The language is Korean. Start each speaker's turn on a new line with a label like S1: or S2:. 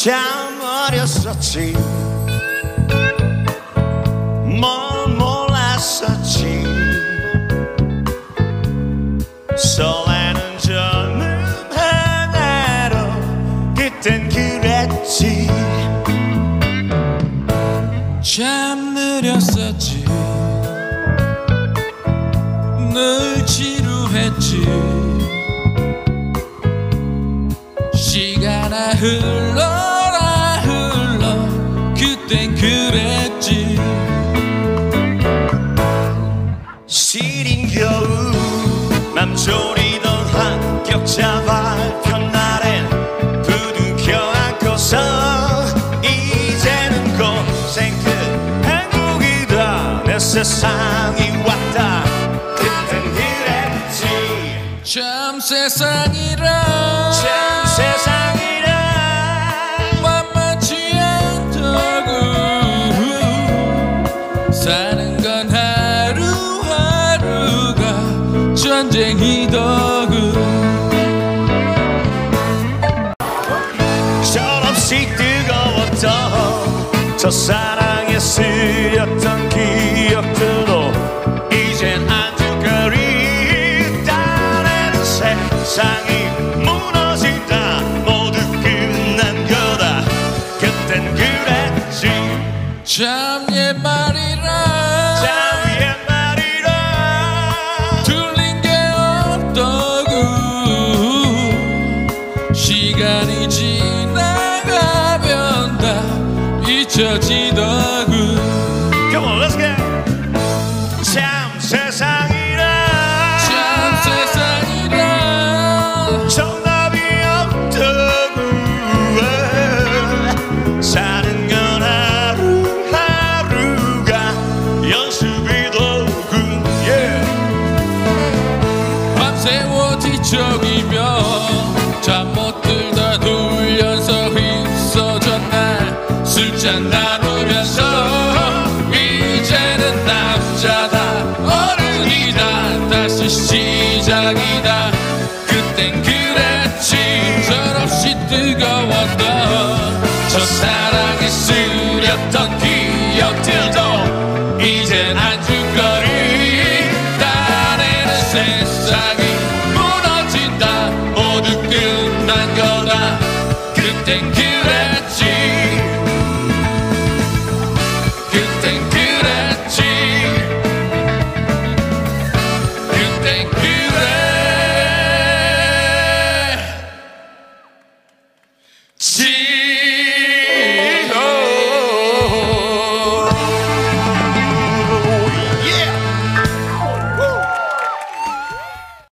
S1: 참 어렸었지. 뭘 몰랐었지. 설레는 젊음 하나로 그땐 그랬지.
S2: 참 느렸었지. 늘 지루했지. 시간 아 흘러라 흘러. 그땐 그랬지.
S1: 시린 겨울 맘 졸이던 합격자 발표 날엔 부둥켜 안고서 이제는 고생 끝 한국이다. 내 세상이 왔다. 그땐 그랬지.
S2: 참 세상이라 전쟁이더구
S1: 철없이 뜨거웠던 저 사랑에 쓰렸던 기억들도 이젠 안주거리 따내는 세상이 무너진다. 모두 끝난 거다. 그땐 그랬지.
S2: 참 옛말이라
S1: 참 옛말이라
S2: 없더구 시간이 지나가면 다 잊혀지더구
S1: Come on let's go. 참 세상이
S2: 밤새워 뒤척이며 잠 못 들다 돌려서 휩써졌나 술잔 나누면서 이제는 남자다. 어른이다. 다시 시작이다. 그땐 그랬지. 철없이 뜨거웠던 저 사랑에 쓰렸던 난 거다. 그땐 그랬지